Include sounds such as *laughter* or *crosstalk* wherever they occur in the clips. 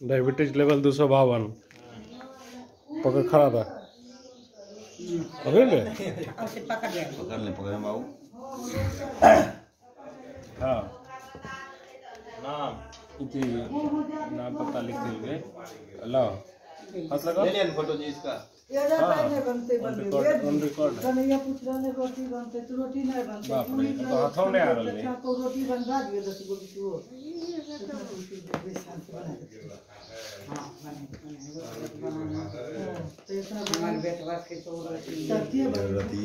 Diabetes level दो सौ बावन पकड़ खड़ा था पकड़ ले पकड़ ले पकड़ ले बाबू हाँ नाम नाम पता लिख दिए लो हाथ लगा ले लिया फ़ोटो जी इसका है है रोटी बनते रोटी नहीं बनते हमारे बेटवा के तो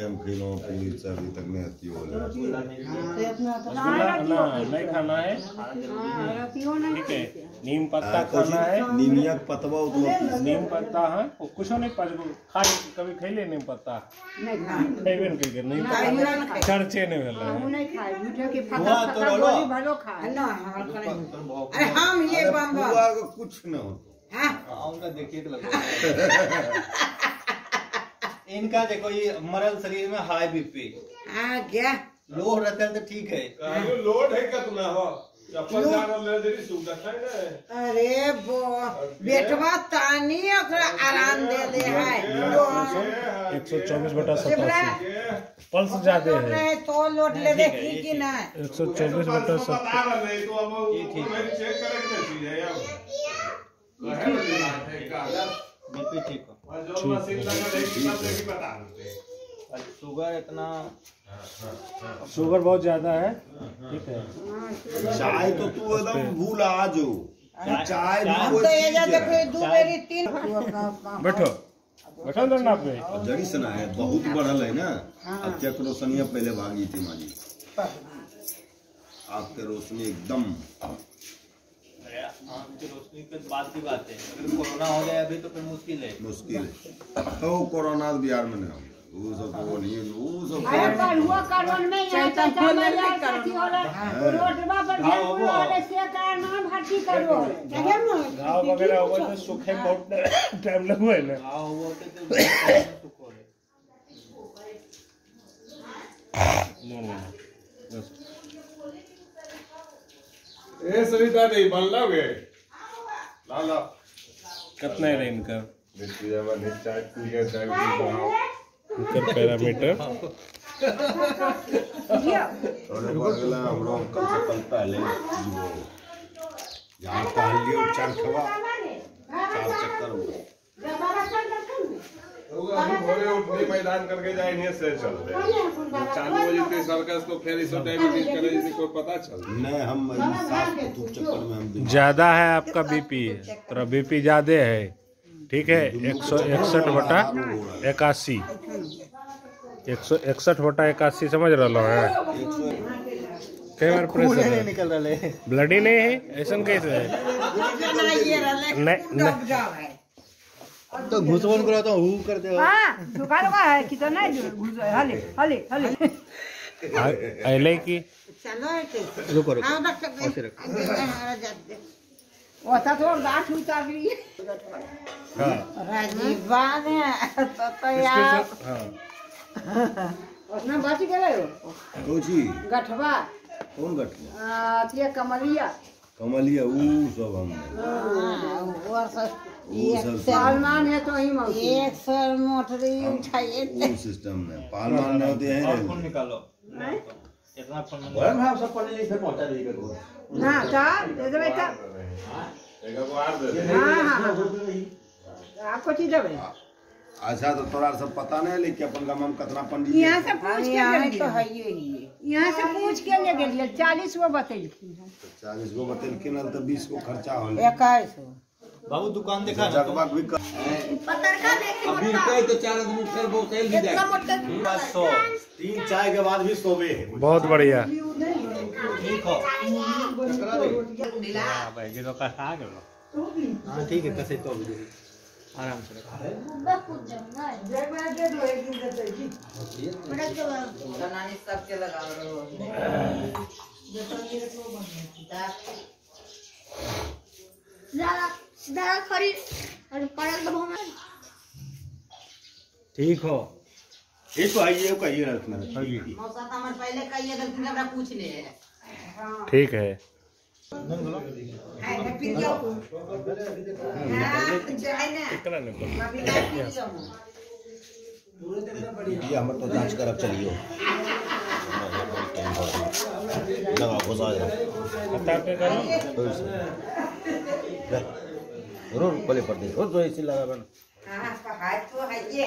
हम खेलो पूरी से अभी तक नहीं। आती हो। जाए ना नहीं खाना है। ठीक है। नीम पत्ता खाना है। निमिया के पतवा तो नीम पत्ता हाँ। वो कुछ नहीं पच खा कभी खैले नीम पत्ता? नहीं खैबे नहीं करिए नीम पत्ता चर्चे नहीं भेल हम नहीं खाए झूठे के हुआ तो फटा भलो खाए ना अरे हम ये बम बम हुआ का कुछ न हो हाँ। आऊँगा देखिए तो लगता *laughs* इनका देखो ये मरल शरीर में हाई बीपी। हाँ क्या? लो रहता है तो ठीक है। लोड है कितना हो अरे बो बेटवा तानी ओकरा आराम दे दे है। तो एक सौ चौबीस बटा सतासी। पल्स ज़्यादा है। रहे तो लोट ले देखी कि ना एक सौ चौबीस बटा तो रहा नहीं तो है। है का बीपी ठीक हो। जो बता शुगर इतना शुगर बहुत ज़्यादा है। ठीक है। चाय तो तू एकदम भूल आज हो चाय तो जा है। बैठो। बैठो अंदर ना पे जड़ी सना है बहुत बढ़ल है ना। अब क्या रोशनिया पहले भागी थी माजी आग के रोशनी एकदम रोशनी के बाद की बात है। अगर कोरोना हो जाए अभी तो फिर मुश्किल है। मुश्किल है। तो कोरोना बिहार में नहीं अरे पर हुआ में यहाँ पे चावल यार साथी होला पर हाँ, ध्यान वो- से का नाम भर्ती करो घाव वगैरह हुआ तो सूखे बहुत टाइम लगो है ना हाँ वो तो तो सुख हो रहे नहीं बस ए सरिता नहीं बन लोगे ला ला कितना है इनका नहीं चाय पी के चाय पी बनाओ पैरामीटर। थोड़े पड़ कम से कम पहले जीवो यहाँ कहलियो चार खवा। चार चक्कर हुआ तो अभी भोरे उठने मैदान करके जाए इन्हें से चलते चालू हो जाती सर्कस तो फिर इस डायबिटीज़ करे जैसे कोई पता चल नहीं हम अभी सास के चक्कर में हम दिन ज़्यादा है आपका बीपी तेरा बीपी ज़्यादा है। ठीक है एक सौ इकसठ बटा इक्यासी एक सौ इकसठ बटा इक्यासी समझ रहा है। कई बार प्रेशर है। निकल रहे ब्लड ही नहीं है ऐसा कैसे है नहीं है तो घुसवन को रहता हूँ कर दे। हाँ दुकान का है कितना घुस हले हले हले। अले की। चलो है रुको रुको। हाँ रख। ओता तो गाठ उतार ली हाँ राजीवा ने तो तो यार हाँ उसने बच गए हो कोची गठवा कौन गठिया आ, अथिया कमलिया कमलिया ऊ सब हम हाँ, वो सब वो सब है तो ही मौसी एक सर मोटरी उठाइए वो सिस्टम में पालमान होते हैं और फ़ोन निकालो इतना फ़ोन मंगा ना चार दे देवे का एक बार दे दे हाँ हाँ हाँ आपको चीज़ देवे अच्छा तो तोरा सब पता नहीं लेकिन अपन गाँव में कितना पंडित यहाँ से पूछ के यहाँ ले तो। है ही है। यहाँ से पूछ के ले गेलिए चालीस गो बतेलखिन हैं। चालीस गो बतेलखिन हल तो बीस गो खर्चा होल। इक्कीस बाबू दुकान देखा ना जगबा भी कर बस सौ। तीन चाय के बाद भी सोवे। बहुत बढ़िया। ठीक हो। हाँ ठीक है। कैसे तो आराम से रखो सबके लगा ठीक हो ये तो आइए। कहिए रखना मौसा तो हमारे पहले कहिए तो हमरा पूछ ले ठीक है है हाँ। पी लो ये हम तो जाँच करब चलियो। लगा घुसा जरा बता के करो। रोड पले पर दे रोड तो ऐसे लगा बन। हाँ पहाड़ तो है ये।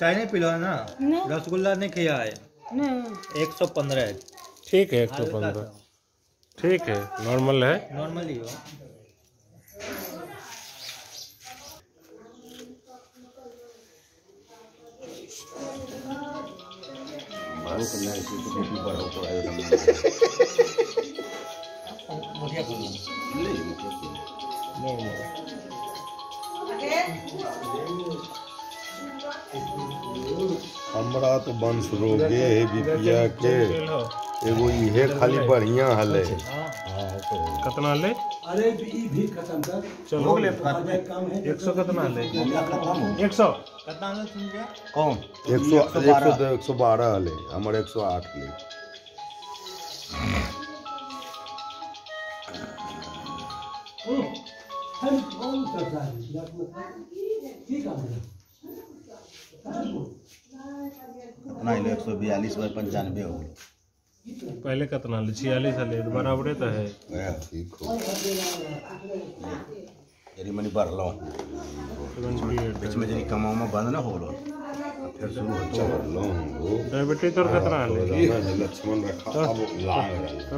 चाय नहीं पिलो है ना। रसगुल्ला नहीं खिया है। एक सौ पंद्रह। ठीक है एक सौ पंद्रह। ठीक है नॉर्मल है। नॉर्मली हो है। *laughs* हमरा तो वंश रोगे है बिपिया के। एगो इहे खाली बढ़िया हले। कितना ले? अरे ई भी खत्म कर। चलो ले काम है एक सौ कितना ले? एक सौ। कितना आना सुन गया? कौन? एक सौ एक सौ एक सौ हमर एक सौ आठ ले। हम कौन करता है? ठीक है अपना इले एक सौ बयालीस बाई पंचानवे हो पहले कितना तो छियालीस बराबर तो बराबरे तो है। हाँ, ठीक हो। मनी बीच में बंद ना हो लो। डायबिटीज़ तोर हाँ, कितना है? लक्ष्मण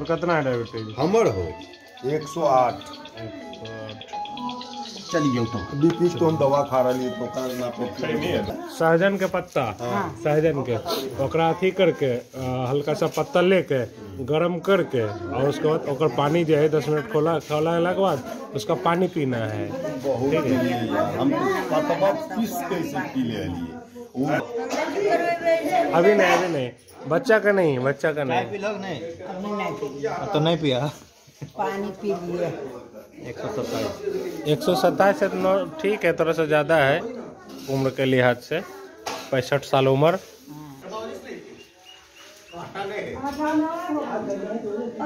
कितना है डायबिटीज़ हमर हो। एक सौ आठ। चली जाओ तुम बीपी तो हम दवा खा रही तो सहजन के पत्ता सहजन के। ओकरा अथी करके हल्का सा पत्ता लेके गरम करके और उसके बाद ओकर पानी जो है दस मिनट खोला खोला के बाद उसका पानी पीना है। अभी नहीं अभी नहीं। बच्चा का नहीं बच्चा का नहीं, नहीं। हाँ, तो नहीं पिया। पानी पी लिया एक सौ सत्ताईस। एक सौ सत्ताईस नौ- ठीक है थोड़ा सा ज़्यादा है उम्र के लिहाज से। पैंसठ साल उम्र।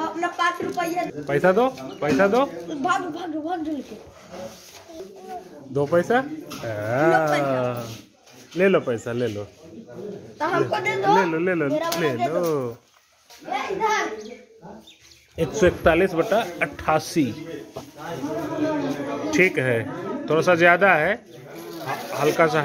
अपना पाँच रुपया। पैसा दो पैसा दो। भाग भाग भाग दो पैसा? हाँ, ले लो पैसा ले लो। तो ले लो ले लो ले लो। एक सौ इकतालीस बटा अट्ठासी। ठीक है थोड़ा सा ज़्यादा है। हल्का सा है।